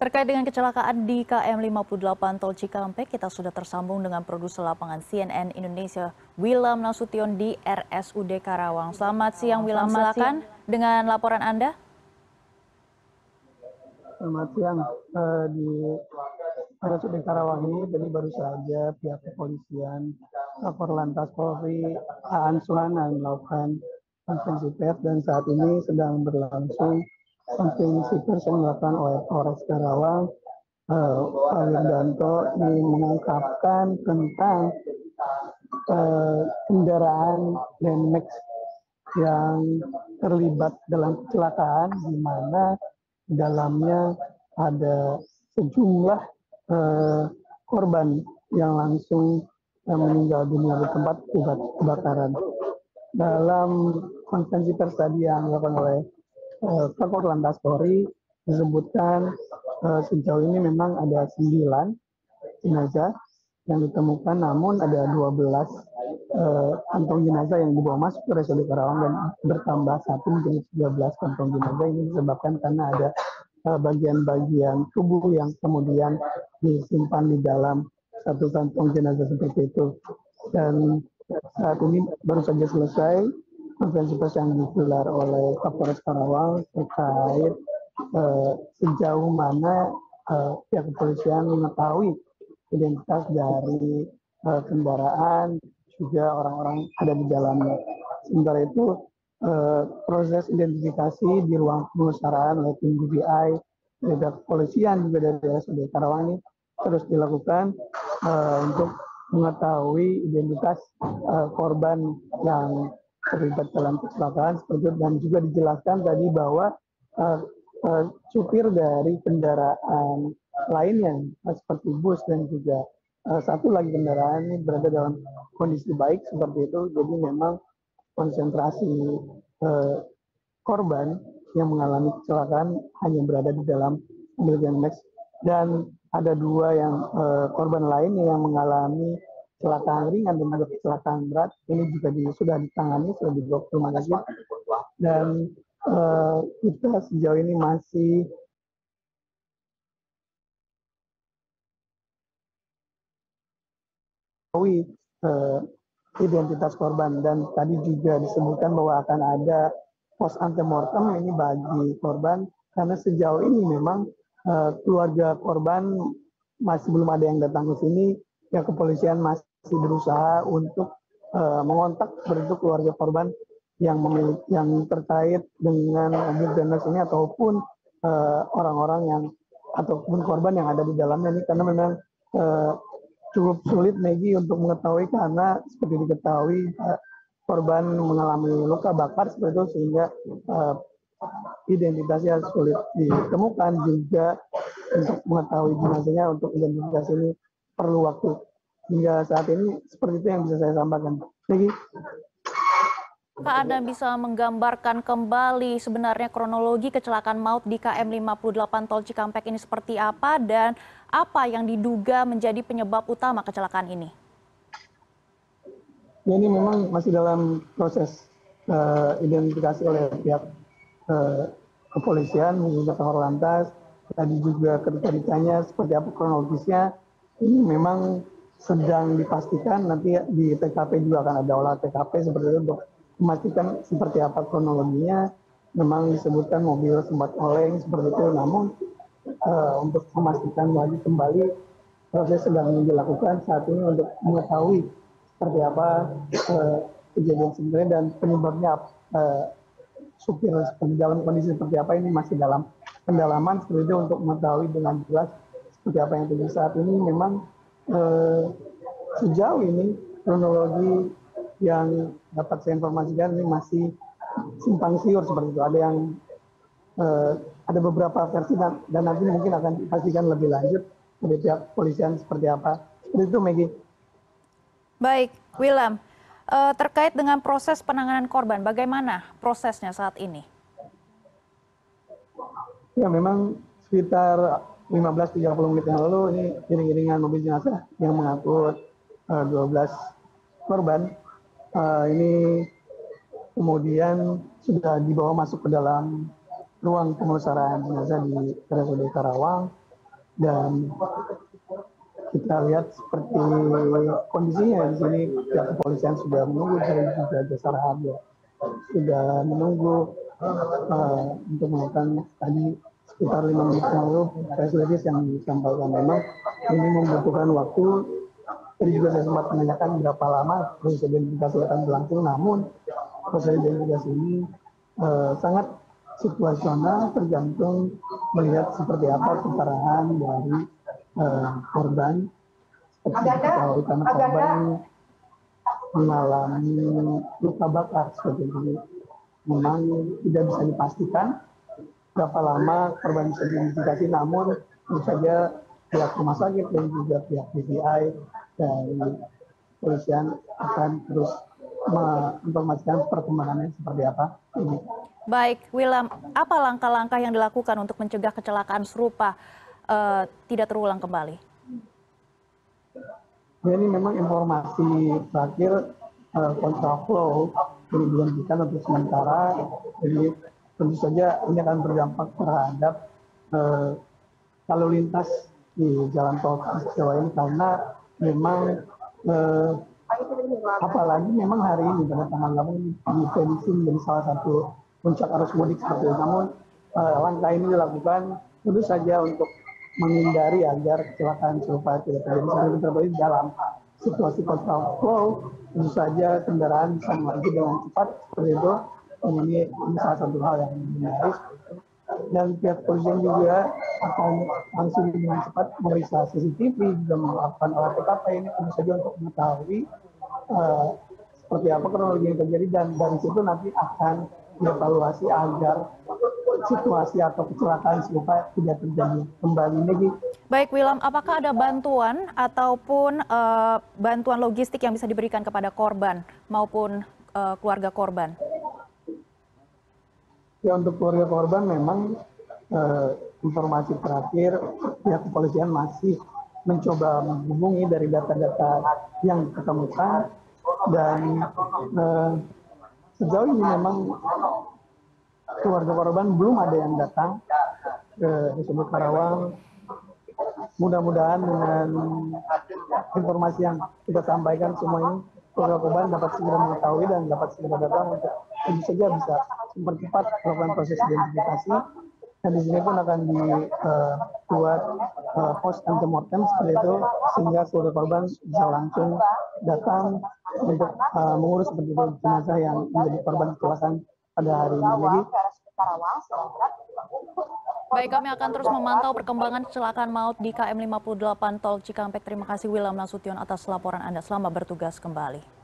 Terkait dengan kecelakaan di KM 58 Tol Cikampek, kita sudah tersambung dengan produser lapangan CNN Indonesia, Wilam Nasution di RSUD Karawang. Selamat siang Wilam, silakan dengan laporan Anda. Selamat siang. Uh, di RSUD Karawang ini tadi baru saja pihak kepolisian, Kakor Lantas Polri, Aan Suhana melakukan konferensi pers dan saat ini sedang berlangsung konferensi pers yang dilakukan oleh Polres Karawang, Pak Wirdanto ingin mengungkapkan tentang uh, kendaraan Lenmax yang terlibat dalam kecelakaan di mana dalamnya ada sejumlah uh, korban yang langsung meninggal dunia di tempat kebakaran. Dalam konferensi pers tadi yang dilakukan oleh Eh, Kakor Lantas Polri disebutkan uh, sejauh ini memang ada sembilan jenazah yang ditemukan, namun ada 12 uh, eh, kantong jenazah yang dibawa masuk ke RSUD Karawang dan bertambah satu menjadi 13 kantong jenazah ini disebabkan karena ada bagian-bagian uh, tubuh yang kemudian disimpan di dalam satu kantong jenazah seperti itu. Dan saat ini baru saja selesai pers yang digelar oleh Kapolres Karawang terkait uh, sejauh mana uh, pihak kepolisian mengetahui identitas dari uh, kendaraan juga orang-orang ada di dalamnya. Sementara itu uh, proses identifikasi di ruang pemusaraan oleh tim DBI dari kepolisian juga dari RSUD Karawang ini terus dilakukan uh, untuk mengetahui identitas uh, korban yang terlibat dalam kecelakaan seperti itu. Dan juga dijelaskan tadi bahwa uh, uh, supir dari kendaraan lainnya uh, seperti bus dan juga uh, satu lagi kendaraan ini berada dalam kondisi baik seperti itu. Jadi memang konsentrasi uh, korban yang mengalami kecelakaan hanya berada di dalam mobil dan ada dua yang uh, korban lain yang mengalami kecelakaan ringan dan juga kecelakaan berat ini juga di, sudah ditangani sudah dibawa ke rumah sakit dan uh, kita sejauh ini masih mengetahui uh, identitas korban. Dan tadi juga disebutkan bahwa akan ada pos antemortem ini bagi korban karena sejauh ini memang uh, keluarga korban masih belum ada yang datang ke sini. Ya kepolisian masih masih berusaha untuk uh, mengontak bentuk keluarga korban yang memiliki yang terkait dengan mobil dinas ini ataupun uh, orang-orang yang ataupun korban yang ada di dalamnya ini. Karena memang uh, cukup sulit Megi untuk mengetahui karena seperti diketahui uh, korban mengalami luka bakar seperti itu sehingga uh, identitasnya sulit ditemukan juga untuk mengetahui jenazahnya untuk identifikasi ini perlu waktu hingga saat ini seperti itu yang bisa saya sampaikan. Lagi. Pak Anda bisa menggambarkan kembali sebenarnya kronologi kecelakaan maut di KM 58 Tol Cikampek ini seperti apa dan apa yang diduga menjadi penyebab utama kecelakaan ini? Ya, ini memang masih dalam proses uh, identifikasi oleh pihak uh, kepolisian, juga Lantas. Tadi juga ketika ditanya seperti apa kronologisnya, ini memang sedang dipastikan nanti di TKP juga akan ada olah TKP seperti itu untuk memastikan seperti apa kronologinya. Memang disebutkan mobil sempat oleng seperti itu, namun uh, untuk memastikan lagi kembali proses sedang dilakukan saat ini untuk mengetahui seperti apa uh, kejadian sebenarnya dan penyebabnya uh, supir dalam kondisi seperti apa ini masih dalam pendalaman seperti itu untuk mengetahui dengan jelas seperti apa yang terjadi saat ini memang eh, sejauh ini kronologi yang dapat saya informasikan ini masih simpang siur seperti itu. Ada yang eh, ada beberapa versi dan, dan nanti mungkin akan dipastikan lebih lanjut dari pihak polisian seperti apa. Seperti itu, Maggie. Baik, William. Uh, terkait dengan proses penanganan korban, bagaimana prosesnya saat ini? Ya, memang sekitar 15-30 menit yang lalu ini iring-iringan mobil jenazah yang mengangkut uh, eh, 12 korban. Uh, ini kemudian sudah dibawa masuk ke dalam ruang pemulasaran jenazah di RSUD Karawang. Dan kita lihat seperti kondisinya di sini. Pihak kepolisian sudah menunggu dari juga jasa harga sudah menunggu uh, untuk melakukan tadi sekitar lima menit yang lalu release yang disampaikan. Memang ini membutuhkan waktu. Tadi juga saya sempat menanyakan berapa lama proses identifikasi akan berlangsung namun proses identifikasi ini uh, sangat situasional tergantung melihat seperti apa keparahan dari uh, korban. Seperti karena korban mengalami luka bakar seperti ini. Memang tidak bisa dipastikan berapa lama korban bisa diidentifikasi namun tentu saja pihak rumah sakit dan juga pihak DPI dari polisian akan terus menginformasikan perkembangannya seperti apa ini. Baik, Wilam, apa langkah-langkah yang dilakukan untuk mencegah kecelakaan serupa uh, tidak terulang kembali? Ya, ini memang informasi terakhir uh, kontraflow ini dihentikan untuk sementara. Jadi tentu saja ini akan berdampak terhadap uh, lalu lintas di jalan tol Jawa ini karena memang uh, apalagi memang hari ini pada tanggal 8 diprediksi menjadi salah satu puncak arus mudik seperti itu. Namun uh, langkah ini dilakukan tentu saja untuk menghindari agar kecelakaan serupa tidak terjadi. Seperti terjadi dalam situasi kontraflow tentu saja kendaraan bisa melaju dengan cepat seperti itu ini, ini salah satu hal yang menarik dan pihak polisian juga akan langsung dengan cepat memeriksa CCTV juga melakukan olah TKP ini tentu saja untuk mengetahui uh, seperti apa kronologi yang terjadi dan dari situ nanti akan dievaluasi agar situasi atau kecelakaan serupa tidak terjadi kembali lagi. Baik, Wilam, apakah ada bantuan ataupun uh, bantuan logistik yang bisa diberikan kepada korban maupun uh, keluarga korban? Ya untuk keluarga korban memang uh, informasi terakhir pihak kepolisian masih mencoba menghubungi dari data-data yang ditemukan dan uh, sejauh ini memang keluarga korban belum ada yang datang ke disebut Karawang. Mudah-mudahan dengan informasi yang kita sampaikan semua ini keluarga korban dapat segera mengetahui dan dapat segera datang untuk tentu saja bisa mempercepat melakukan proses identifikasi dan di sini pun akan dibuat uh, pos antemortem seperti itu sehingga keluarga korban bisa langsung datang untuk uh, mengurus seperti itu jenazah yang menjadi korban kecelakaan pada hari ini. Baik, kami akan terus memantau perkembangan kecelakaan maut di KM 58 Tol Cikampek. Terima kasih Wilam Nasution atas laporan Anda. Selamat bertugas kembali.